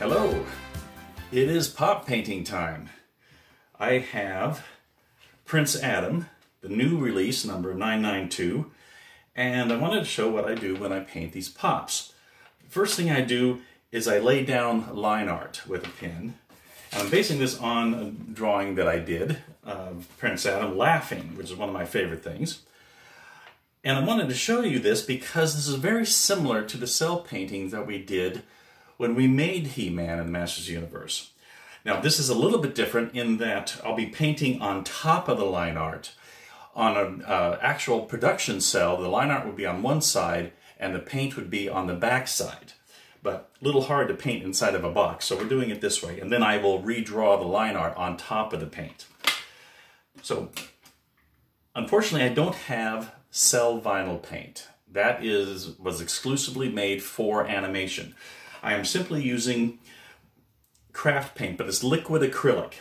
Hello, it is pop painting time. I have Prince Adam, the new release number 992, and I wanted to show what I do when I paint these pops. First thing I do is I lay down line art with a pen. And I'm basing this on a drawing that I did of Prince Adam laughing, which is one of my favorite things. And I wanted to show you this because this is very similar to the cel paintings that we did when we made He-Man and the Masters Universe. Now this is a little bit different in that I'll be painting on top of the line art. On an uh, actual production cel, the line art would be on one side and the paint would be on the back side. But a little hard to paint inside of a box, so we're doing it this way. And then I will redraw the line art on top of the paint. So unfortunately, I don't have Cel-Vinyl paint. That is was exclusively made for animation. I am simply using craft paint, but it's liquid acrylic.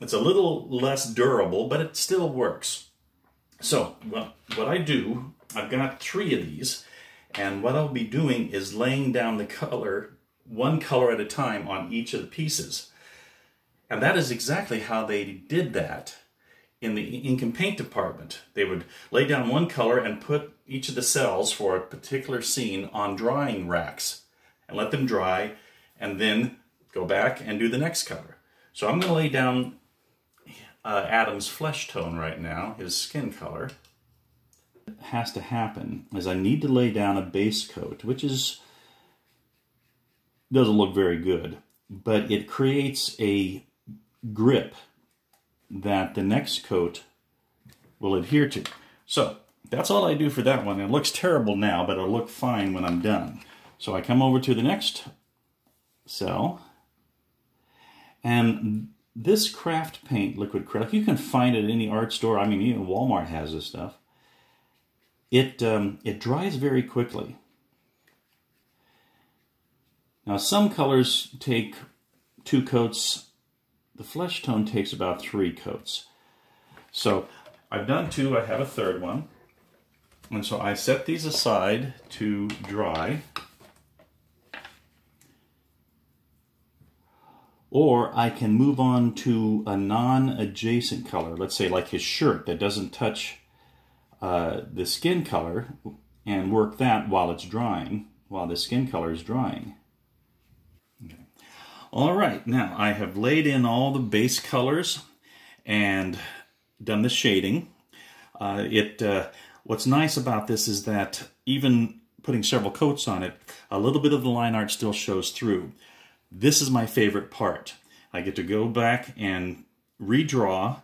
It's a little less durable, but it still works. So, well, what I do, I've got three of these, and what I'll be doing is laying down the color, one color at a time on each of the pieces. And that is exactly how they did that in the ink and paint department. They would lay down one color and put each of the cels for a particular scene on drying racks and let them dry and then go back and do the next color. So I'm going to lay down uh, Adam's flesh tone right now, his skin color. Has to happen is I need to lay down a base coat, which is doesn't look very good, but it creates a grip that the next coat will adhere to. So that's all I do for that one. It looks terrible now, but it'll look fine when I'm done. So I come over to the next cel, and this craft paint liquid acrylic, you can find it at any art store. I mean, even Walmart has this stuff. It, um, it dries very quickly. Now, some colors take two coats the flesh tone takes about three coats. So I've done two, I have a third one. And so I set these aside to dry. Or I can move on to a non-adjacent color, let's say like his shirt that doesn't touch uh, the skin color, and work that while it's drying, while the skin color is drying. All right, now I have laid in all the base colors and done the shading. Uh, it uh, What's nice about this is that even putting several coats on it, a little bit of the line art still shows through. This is my favorite part. I get to go back and redraw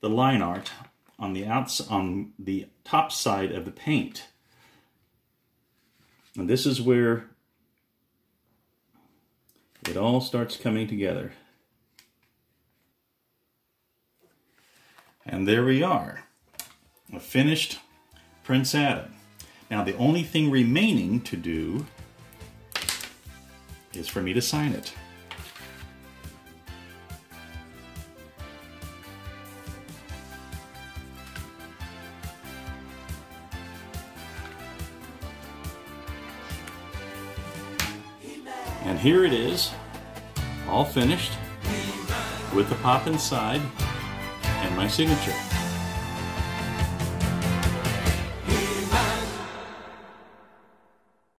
the line art on the outs on the top side of the paint. And this is where it all starts coming together. And there we are, a finished Prince Adam. Now the only thing remaining to do is for me to sign it. And here it is, all finished, with the pop inside, and my signature.